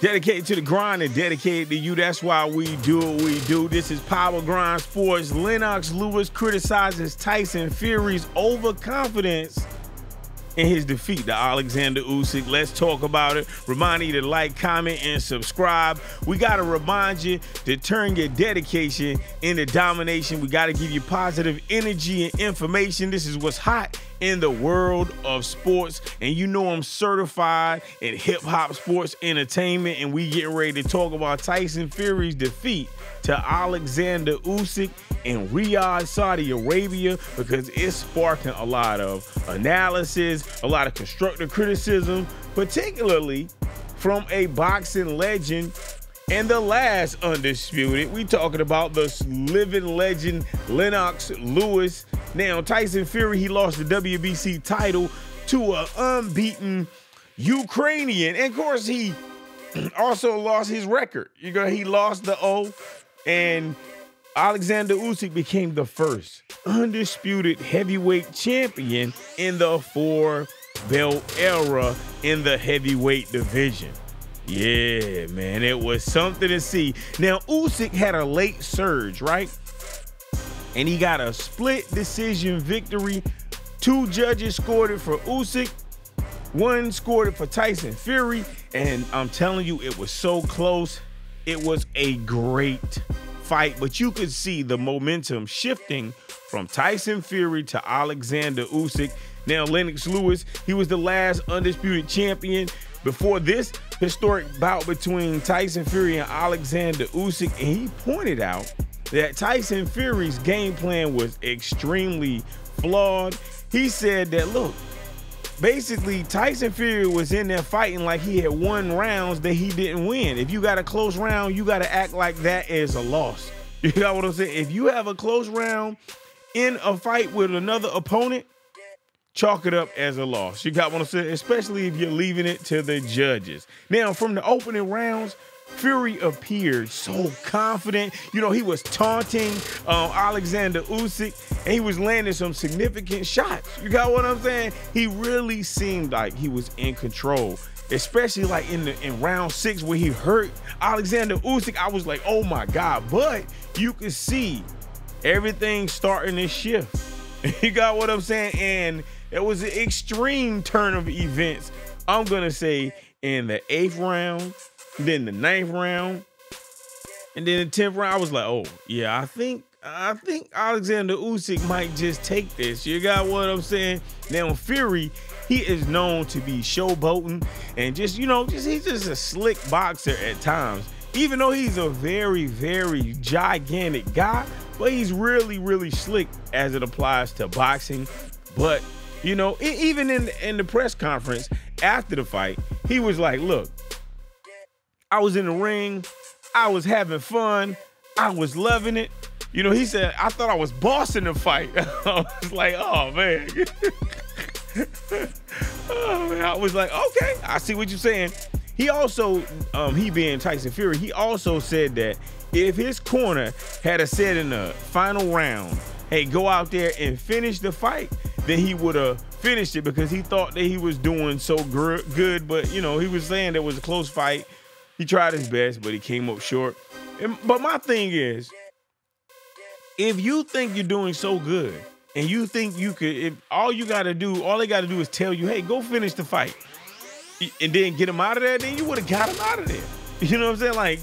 Dedicated to the grind and dedicated to you. That's why we do what we do. This is Power Grind Sports. Lennox Lewis criticizes Tyson Fury's overconfidence in his defeat to Alexander Usyk. Let's talk about it. Remind you to like, comment, and subscribe. We got to remind you to turn your dedication into domination. We got to give you positive energy and information. This is what's hot in the world of sports. And you know I'm certified in hip hop sports entertainment. And we getting ready to talk about Tyson Fury's defeat to Alexander Usyk in Riyadh, Saudi Arabia, because it's sparking a lot of analysis, a lot of constructive criticism, particularly from a boxing legend and the last undisputed. We talking about the living legend Lennox Lewis. Now Tyson Fury, he lost the WBC title to an unbeaten Ukrainian. And of course, he also lost his record. You know, he lost the O and Alexander Usyk became the first undisputed heavyweight champion in the four belt era in the heavyweight division. Yeah, man, it was something to see. Now, Usyk had a late surge, right? And he got a split decision victory. Two judges scored it for Usyk. One scored it for Tyson Fury. And I'm telling you, it was so close. It was a great fight, but you could see the momentum shifting from Tyson Fury to Alexander Usyk. Now, Lennox Lewis, he was the last undisputed champion. Before this historic bout between Tyson Fury and Alexander Usyk, and he pointed out that Tyson Fury's game plan was extremely flawed. He said that, look, basically Tyson Fury was in there fighting like he had won rounds that he didn't win. If you got a close round, you got to act like that is a loss. You got what I'm saying? If you have a close round in a fight with another opponent, chalk it up as a loss. You got what I'm saying? Especially if you're leaving it to the judges. Now, from the opening rounds, Fury appeared so confident. You know, he was taunting um, Alexander Usyk, and he was landing some significant shots. You got what I'm saying? He really seemed like he was in control, especially like in the in round six where he hurt Alexander Usyk. I was like, oh my god! But you could see everything starting to shift. you got what I'm saying? And it was an extreme turn of events. I'm gonna say in the eighth round then the ninth round, and then the tenth round, I was like, oh yeah, I think I think Alexander Usyk might just take this. You got what I'm saying? Now Fury, he is known to be showboating and just you know, just he's just a slick boxer at times. Even though he's a very, very gigantic guy, but he's really, really slick as it applies to boxing. But you know, even in in the press conference after the fight, he was like, "Look, I was in the ring. I was having fun. I was loving it. You know, he said, I thought I was bossing the fight. I was like, oh man. oh man. I was like, okay, I see what you're saying. He also, um, he being Tyson Fury, he also said that if his corner had a said in the final round, hey, go out there and finish the fight, then he would have finished it because he thought that he was doing so good. But, you know, he was saying it was a close fight he tried his best, but he came up short. And, but my thing is, if you think you're doing so good and you think you could, if all you got to do, all they got to do is tell you, hey, go finish the fight, and then get him out of there, then you would have got him out of there. You know what I'm saying? Like,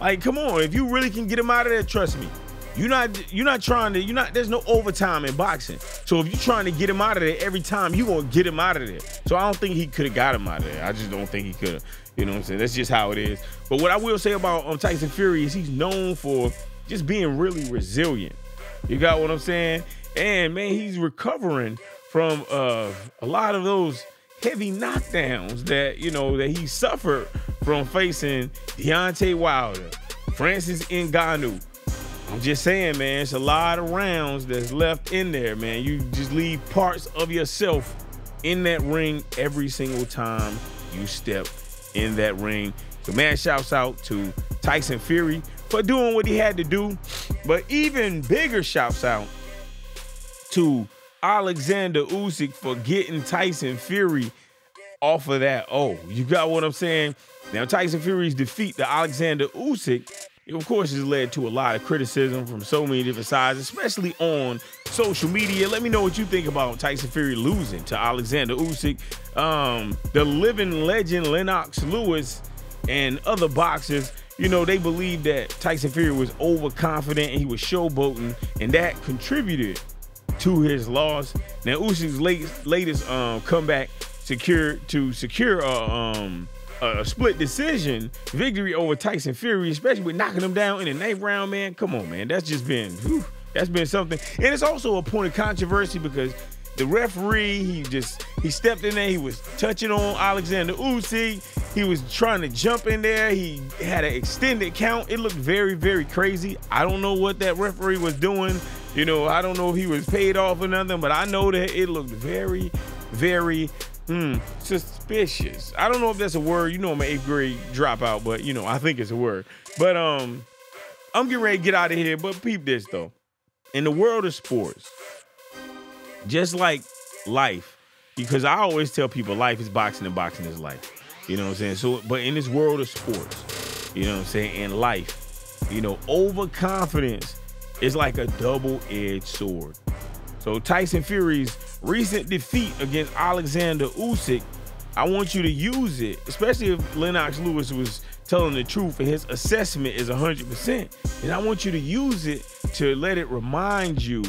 like, come on, if you really can get him out of there, trust me. You're not you're not trying to you're not there's no overtime in boxing. So if you're trying to get him out of there every time, you gonna get him out of there. So I don't think he could have got him out of there. I just don't think he could have. You know what I'm saying? That's just how it is. But what I will say about um, Tyson Fury is he's known for just being really resilient. You got what I'm saying? And man, he's recovering from uh, a lot of those heavy knockdowns that you know that he suffered from facing Deontay Wilder, Francis Ngannou. I'm just saying, man, it's a lot of rounds that's left in there, man. You just leave parts of yourself in that ring every single time you step in that ring. So, man, shouts out to Tyson Fury for doing what he had to do. But even bigger shouts out to Alexander Usyk for getting Tyson Fury off of that. Oh, you got what I'm saying? Now, Tyson Fury's defeat to Alexander Usyk, of course, has led to a lot of criticism from so many different sides, especially on social media. Let me know what you think about Tyson Fury losing to Alexander Usyk. Um, the living legend Lennox Lewis and other boxers, you know, they believe that Tyson Fury was overconfident and he was showboating, and that contributed to his loss. Now, Usyk's latest, latest um, comeback secured to secure a, um, a split decision victory over Tyson Fury, especially with knocking him down in the ninth round, man. Come on, man. That's just been, whew, that's been something. And it's also a point of controversy because the referee, he just, he stepped in there, he was touching on Alexander Usyk. He was trying to jump in there. He had an extended count. It looked very, very crazy. I don't know what that referee was doing. You know, I don't know if he was paid off or nothing, but I know that it looked very, very Hmm, suspicious. I don't know if that's a word. You know, I'm an eighth grade dropout, but you know, I think it's a word. But um, I'm getting ready to get out of here. But peep this though. In the world of sports, just like life, because I always tell people life is boxing and boxing is life. You know what I'm saying? So, but in this world of sports, you know what I'm saying, in life, you know, overconfidence is like a double-edged sword. So Tyson Fury's recent defeat against Alexander Usyk, I want you to use it, especially if Lennox Lewis was telling the truth and his assessment is 100%. And I want you to use it to let it remind you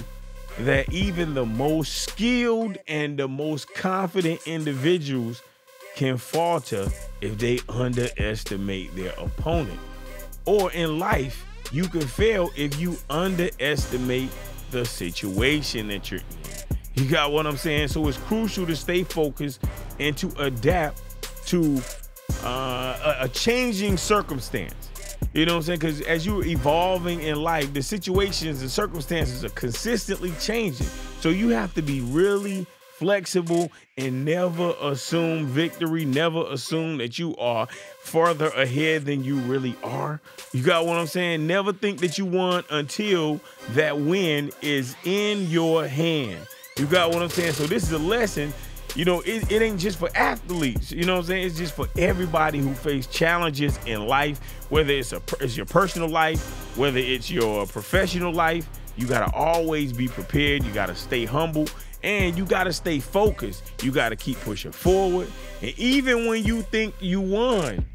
that even the most skilled and the most confident individuals can falter if they underestimate their opponent. Or in life, you can fail if you underestimate the situation that you're in. You got what I'm saying? So it's crucial to stay focused and to adapt to uh, a, a changing circumstance. You know what I'm saying? Because as you're evolving in life, the situations and circumstances are consistently changing. So you have to be really flexible and never assume victory, never assume that you are further ahead than you really are. You got what I'm saying? Never think that you won until that win is in your hand. You got what I'm saying? So this is a lesson. You know, it, it ain't just for athletes. You know what I'm saying? It's just for everybody who face challenges in life, whether it's a it's your personal life, whether it's your professional life. You gotta always be prepared. You gotta stay humble and you got to stay focused. You got to keep pushing forward. And even when you think you won,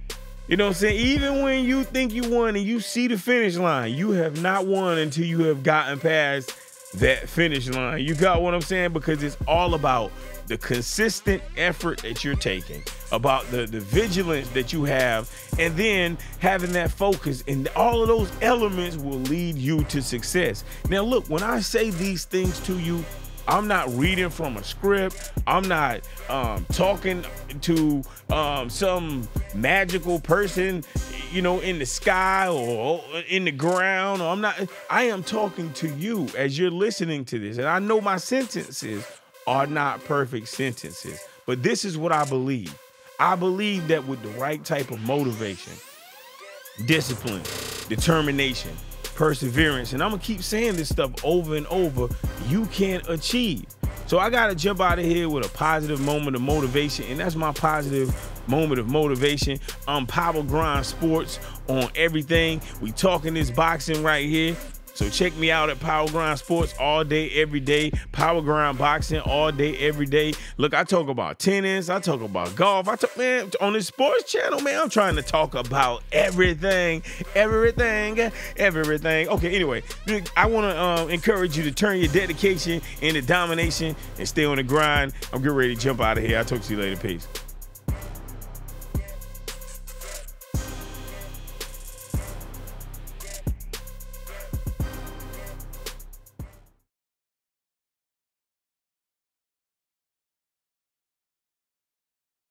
you know what I'm saying? Even when you think you won and you see the finish line, you have not won until you have gotten past that finish line. You got what I'm saying? Because it's all about the consistent effort that you're taking, about the, the vigilance that you have, and then having that focus. And all of those elements will lead you to success. Now, look, when I say these things to you, I'm not reading from a script. I'm not um, talking to um, some magical person, you know, in the sky or in the ground. Or I'm not. I am talking to you as you're listening to this, and I know my sentences are not perfect sentences, but this is what I believe. I believe that with the right type of motivation, discipline, determination, perseverance, and I'm gonna keep saying this stuff over and over, you can achieve. So I gotta jump out of here with a positive moment of motivation, and that's my positive moment of motivation. I'm Power Grind Sports on everything. We talking this boxing right here. So check me out at Power Grind Sports all day, every day. Power Grind Boxing all day, every day. Look, I talk about tennis. I talk about golf. I talk, man, on this sports channel, man, I'm trying to talk about everything, everything, everything. Okay, anyway, I want to um, encourage you to turn your dedication into domination and stay on the grind. I'm getting ready to jump out of here. I'll talk to you later. Peace.